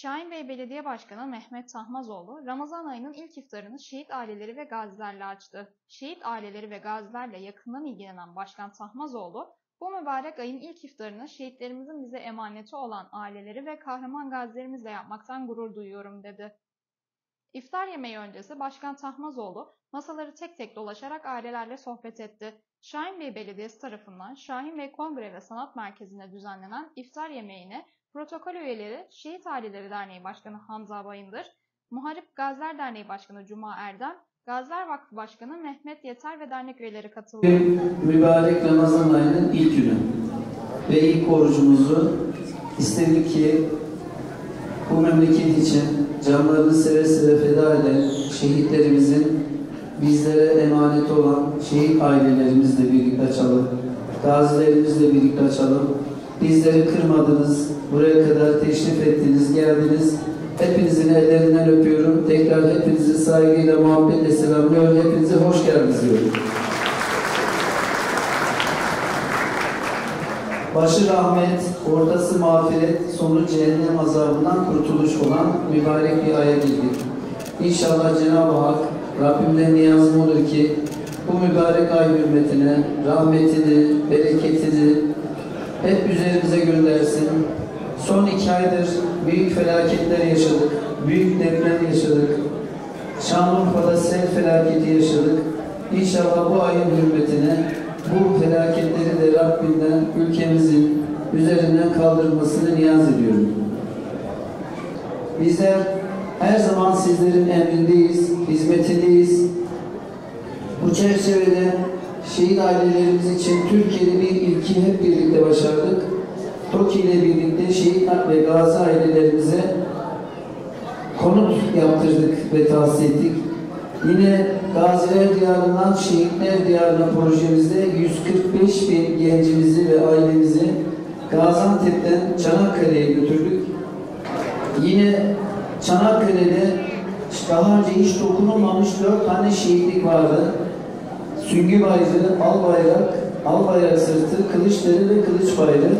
Şahin Bey Belediye Başkanı Mehmet Tahmazoğlu, Ramazan ayının ilk iftarını şehit aileleri ve gazilerle açtı. Şehit aileleri ve gazilerle yakından ilgilenen Başkan Tahmazoğlu, bu mübarek ayın ilk iftarını şehitlerimizin bize emaneti olan aileleri ve kahraman gazilerimizle yapmaktan gurur duyuyorum dedi. İftar yemeği öncesi Başkan Tahmazoğlu masaları tek tek dolaşarak ailelerle sohbet etti. Şahin Bey Belediyesi tarafından Şahin Bey Kongre ve Sanat Merkezi'nde düzenlenen iftar yemeğine protokol üyeleri Şehit Aileleri Derneği Başkanı Hamza Bayındır, Muharip Gaziler Derneği Başkanı Cuma Erdem, Gaziler Vakfı Başkanı Mehmet Yeter ve dernek üyeleri katıldı. Mübarek Ramazan ayının ilk günü ve ilk orucumuzu istedik ki bu memleket için canlarını seve seve feda eden şehitlerimizin bizlere emanet olan şehit ailelerimizle birlikte açalım. Gazilerimizle birlikte açalım. Bizleri kırmadınız. Buraya kadar teşrif ettiniz, geldiniz. Hepinizin ellerinden öpüyorum. Tekrar hepinizi saygıyla, muhabbetle selamlıyorum. Hepinize hoş geldiniz diyorum. Başı rahmet, ortası mağfiret, sonu cehennem azabından kurtuluş olan mübarek bir aya girdik. İnşallah Cenab-ı Hak Rabbimden niyazım olur ki bu mübarek ay hürmetine rahmetini, bereketini hep üzerimize göndersin. Son iki aydır büyük felaketler yaşadık, büyük deprem yaşadık. Şanlıurfa'da sel felaketi yaşadık. İnşallah bu ayın hürmetine bu felaketleri de Rabbimden ülkemizin üzerinden kaldırmasını niyaz ediyorum. Bizler her zaman sizlerin emrindeyiz, hizmetindeyiz. Bu çerçevede şehit ailelerimiz için Türkiye'de bir ilki hep birlikte başardık. TOKİ ile birlikte şehit ve gazi ailelerimize konut yaptırdık ve tahsis ettik. Yine Gaziler Diyarı'ndan Şehitler Diyarı'na projemizde 145 bin gencimizi ve ailemizi Gaziantep'ten Çanakkale'ye götürdük. Yine Çanakkale'de daha önce hiç dokunulmamış dört tane şehitlik vardı. Süngü bayrağı, al bayrak, al bayrak sırtı, kılıçları ve kılıç bayrağı.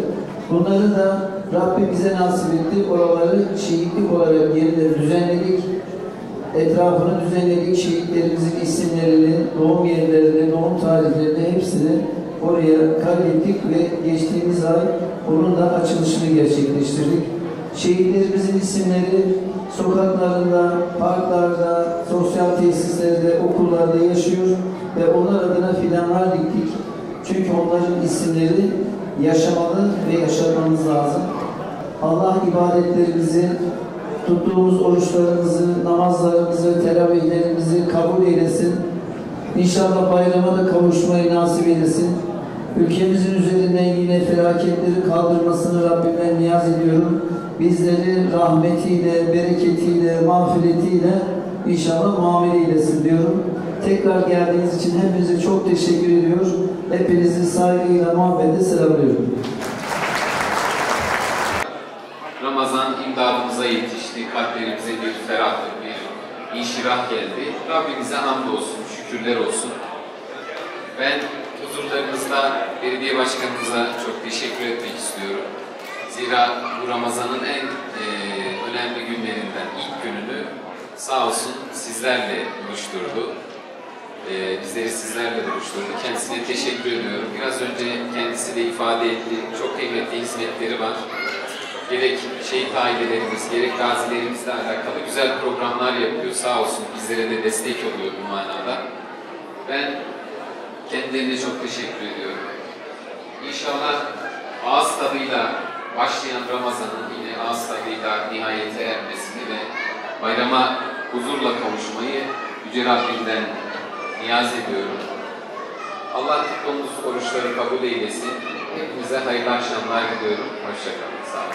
Bunları da Rabbim bize nasip etti. Oraları şehitlik olarak yeniden düzenledik. Etrafını düzenledik. Şehitlerimizin isimlerini, doğum yerlerini, doğum tarihlerini hepsini oraya kaydettik ve geçtiğimiz ay onun da açılışını gerçekleştirdik. Şehitlerimizin isimleri sokaklarında, parklarda, sosyal tesislerde, okullarda yaşıyor ve onlar adına fidanlar diktik. Çünkü onların isimleri yaşamalı ve yaşatmamız lazım. Allah ibadetlerimizi, tuttuğumuz oruçlarımızı, namazlarımızı, teravihlerimizi kabul eylesin. İnşallah bayrama da kavuşmayı nasip eylesin. Ülkemizin üzerinden yine felaketleri kaldırmasını Rabbimden niyaz ediyorum. Bizleri rahmetiyle, bereketiyle, mağfiretiyle inşallah muamele eylesin diyorum. Tekrar geldiğiniz için hepinize çok teşekkür ediyor. Hepinizi saygıyla, muhabbetle selamlıyorum. Ramazan imdadımıza yetişti, kalplerimize bir ferahlık, bir inşirah geldi. Rabbimize hamdolsun, şükürler olsun. Ben huzurlarınızda belediye başkanımıza çok teşekkür etmek istiyorum. Zira bu Ramazan'ın en e, önemli günlerinden ilk gününü sağ olsun sizlerle buluşturdu. E, bizleri sizlerle buluşturdu. Kendisine teşekkür ediyorum. Biraz önce kendisi de ifade etti. Çok kıymetli hizmetleri var gerek şehit ailelerimiz, gerek gazilerimizle alakalı güzel programlar yapıyor. Sağ olsun bizlere de destek oluyor bu manada. Ben kendilerine çok teşekkür ediyorum. İnşallah ağız tadıyla başlayan Ramazan'ın yine ağız tadıyla nihayete ermesini ve bayrama huzurla kavuşmayı Yüce Rabbimden niyaz ediyorum. Allah tuttuğumuz oruçları kabul eylesin. Hepinize hayırlı akşamlar diliyorum. Hoşçakalın. Sağ olun.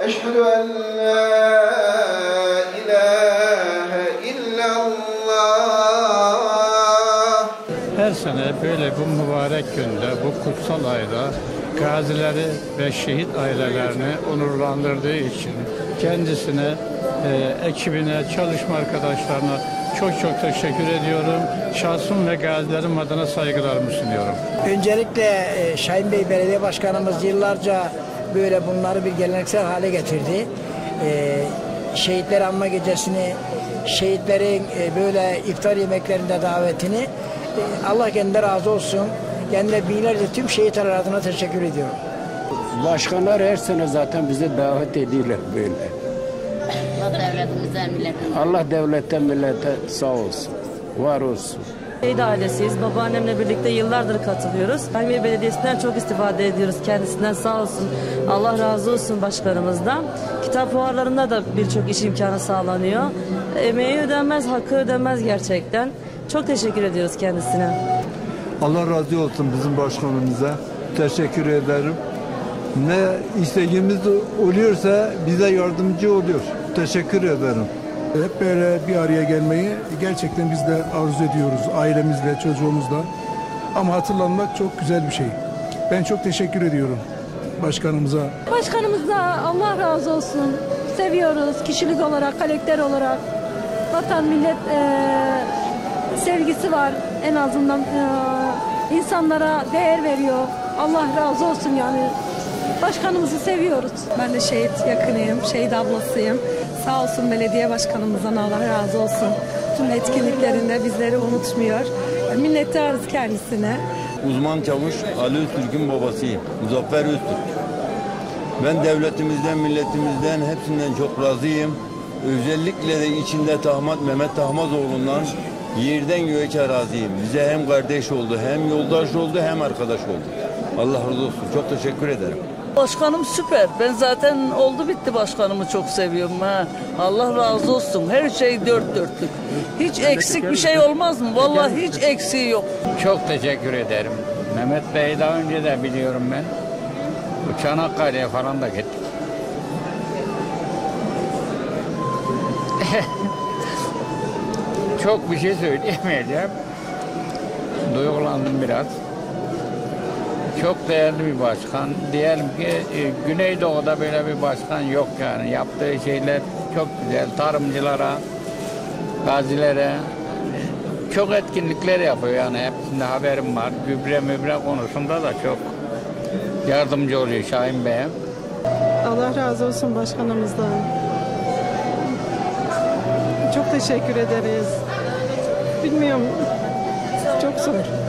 Eşhedü en la ilahe illallah. Her sene böyle bu mübarek günde, bu kutsal ayda gazileri ve şehit ailelerini onurlandırdığı için kendisine, e, ekibine, çalışma arkadaşlarına çok çok teşekkür ediyorum. Şahsım ve gazilerim adına saygılarımı sunuyorum. Öncelikle e, Şahin Bey Belediye Başkanımız yıllarca böyle bunları bir geleneksel hale getirdi. Ee, şehitler anma gecesini, şehitlerin e, böyle iftar yemeklerinde davetini e, Allah kendine razı olsun. Kendine binlerce tüm şehitler adına teşekkür ediyorum. Başkanlar her sene zaten bize davet ediyorlar böyle. Allah devletimize, milletimize. Allah devletten millete sağ olsun, var olsun. Şehit ailesiyiz. Babaannemle birlikte yıllardır katılıyoruz. Haymiye Belediyesi'nden çok istifade ediyoruz. Kendisinden sağ olsun. Allah razı olsun başkanımızdan. Kitap fuarlarında da birçok iş imkanı sağlanıyor. Emeği ödenmez, hakkı ödenmez gerçekten. Çok teşekkür ediyoruz kendisine. Allah razı olsun bizim başkanımıza. Teşekkür ederim. Ne isteğimiz oluyorsa bize yardımcı oluyor. Teşekkür ederim. Hep böyle bir araya gelmeyi gerçekten biz de arzu ediyoruz ailemizle, çocuğumuzla. Ama hatırlanmak çok güzel bir şey. Ben çok teşekkür ediyorum başkanımıza. Başkanımıza Allah razı olsun. Seviyoruz kişilik olarak, karakter olarak. Vatan millet sevgisi var. En azından insanlara değer veriyor. Allah razı olsun yani. Başkanımızı seviyoruz. Ben de şehit yakınıyım, şehit ablasıyım. Sağ olsun belediye başkanımızdan Allah razı olsun. Tüm etkinliklerinde bizleri unutmuyor. Minnettarız kendisine. Uzman çavuş Ali Öztürk'ün babasıyım. Muzaffer Öztürk. Ben devletimizden, milletimizden hepsinden çok razıyım. Özellikle de içinde Tahmat Mehmet Tahmazoğlu'ndan yerden göğe razıyım. Bize hem kardeş oldu, hem yoldaş oldu, hem arkadaş oldu. Allah razı olsun. Çok teşekkür ederim. Başkanım süper. Ben zaten oldu bitti başkanımı çok seviyorum. Ha. Allah razı olsun. Her şey dört dörtlük. Hiç eksik bir şey olmaz mı? Vallahi hiç eksiği yok. Çok teşekkür ederim. Mehmet Bey'i daha önce de biliyorum ben. Bu Çanakkale'ye falan da gittik. Çok bir şey söyleyemeyeceğim. Duygulandım biraz. Çok değerli bir başkan. Diyelim ki e, Güneydoğu'da böyle bir başkan yok yani. Yaptığı şeyler çok güzel. Tarımcılara, gazilere çok etkinlikler yapıyor yani. Hepsinde haberim var. Gübre mübre konusunda da çok yardımcı oluyor Şahin Bey'e. Allah razı olsun başkanımızdan. Çok teşekkür ederiz. Bilmiyorum. Çok zor.